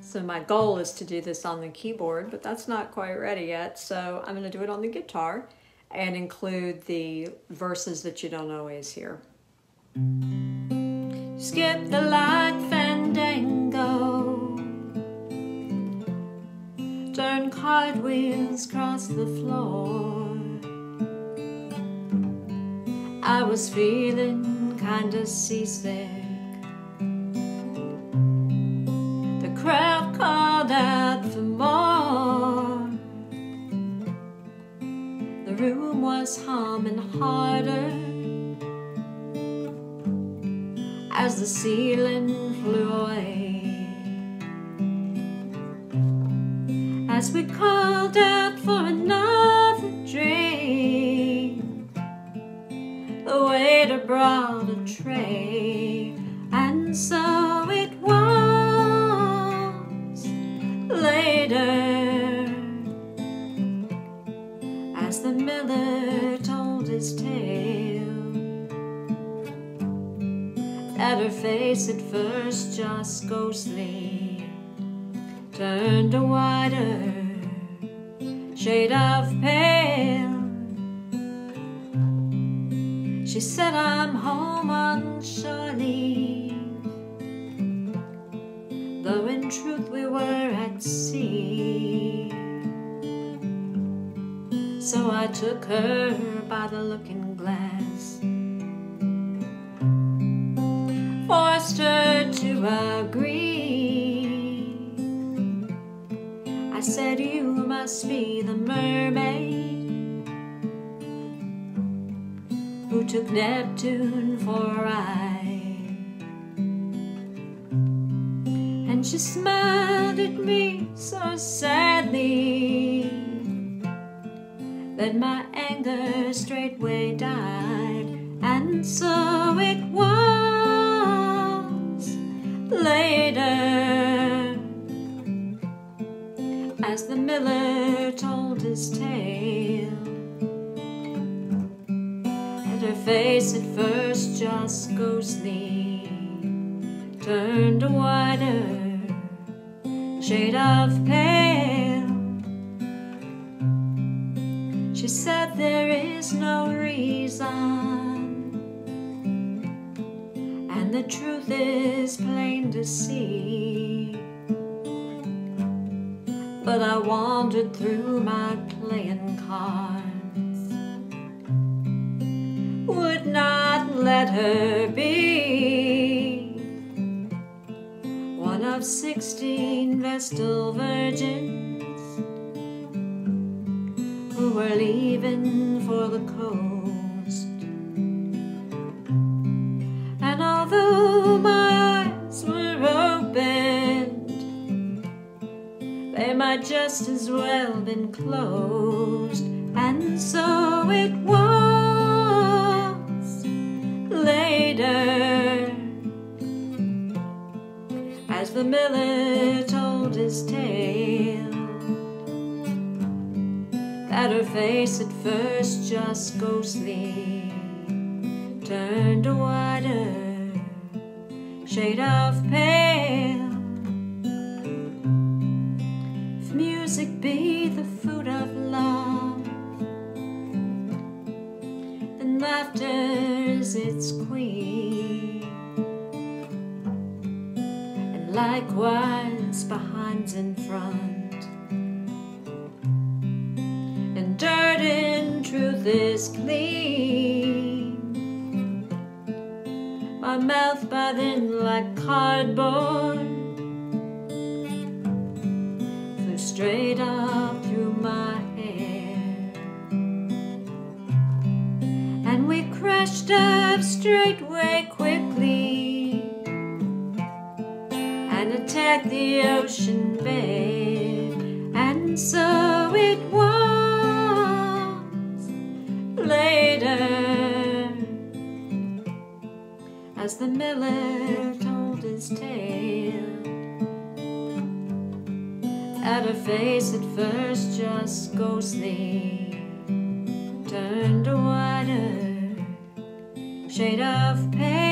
So my goal is to do this on the keyboard, but that's not quite ready yet. So I'm going to do it on the guitar and include the verses that you don't always hear. Skip the light fandango Turn cartwheels across the floor I was feeling kinda seasick humming harder as the ceiling flew away. As we called out for another as the miller told his tale. At her face at first just ghostly turned a whiter shade of pale. She said I'm home on shore leave, though in truth we were at sea so I took her by the looking glass forced her to agree. I said, You must be the mermaid who took Neptune for a ride. And she smiled at me so sadly that my anger straightway died. And so it was later. As the miller told his tale. And her face at first just ghostly turned a whiter shade of pale said there is no reason. And the truth is plain to see. But I wandered through my playing cards, would not let her be one of sixteen Vestal virgins were leaving for the coast. And although my eyes were opened, they might just as well have been closed, and so it was later. As the miller told his tale, that her face at first just ghostly turned a whiter shade of pale. If music be the food of love, then laughter's its queen. And likewise behind and front. In is clean. My mouth by like cardboard. Flew straight up through my hair. And we crashed up straightway quickly and attacked the ocean bed and so it was as the miller told his tale. At her face at first just ghostly turned a whiter shade of pale.